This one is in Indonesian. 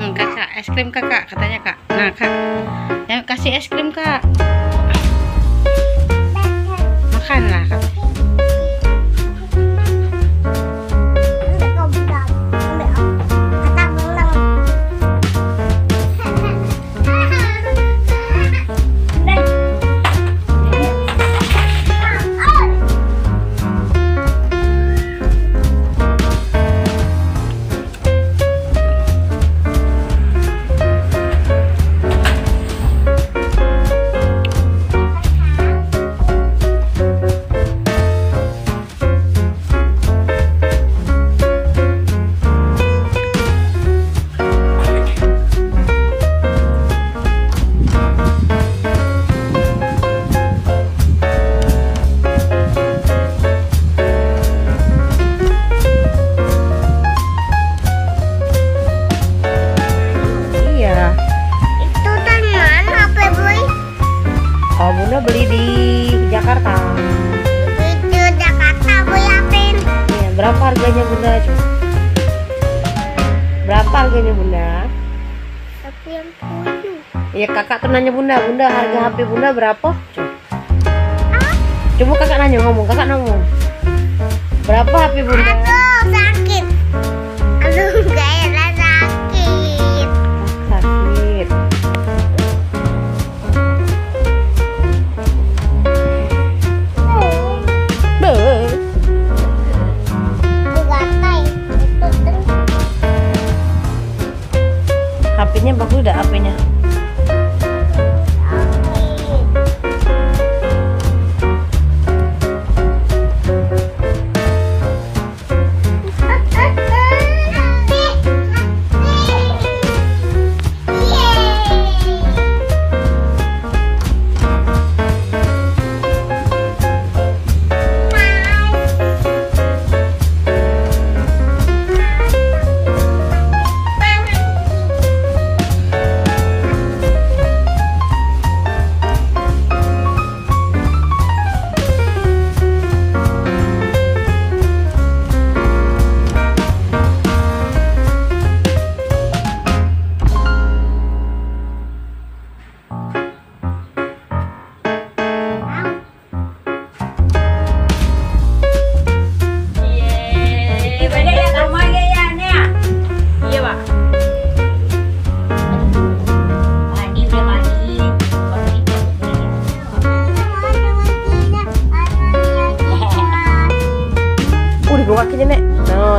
Hmm, kakak, es krim kakak, katanya kak. Nah kak, ya, kasih es krim kak. Makanlah kak. Beli di Jakarta. Itu Jakarta boy apin. Iya, berapa harganya bunda? Coba. Berapa harganya bunda? Tapi yang tujuh. Iya kakak tuh nanya bunda, bunda harga HP bunda berapa? Coba. Coba kakak nanya ngomong, kakak ngomong. Berapa HP bunda? Aduh udah HP-nya.